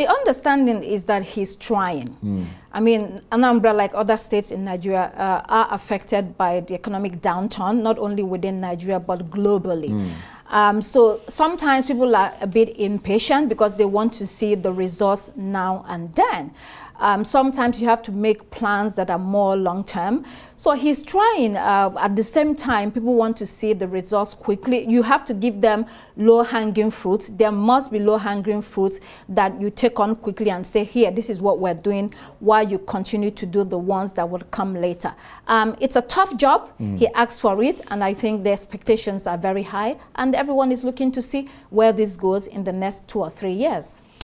The understanding is that he's trying. Mm. I mean, Anambra, like other states in Nigeria, uh, are affected by the economic downturn, not only within Nigeria, but globally. Mm. Um, so sometimes people are a bit impatient because they want to see the results now and then. Um, sometimes you have to make plans that are more long term. So he's trying. Uh, at the same time, people want to see the results quickly. You have to give them low hanging fruits. There must be low hanging fruits that you take on quickly and say, here, this is what we're doing, while you continue to do the ones that will come later. Um, it's a tough job. Mm. He asked for it, and I think the expectations are very high, and everyone is looking to see where this goes in the next two or three years.